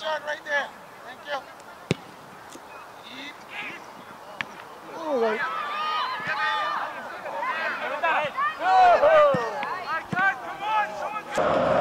shot right there. Thank you. All right. Go! Come on, someone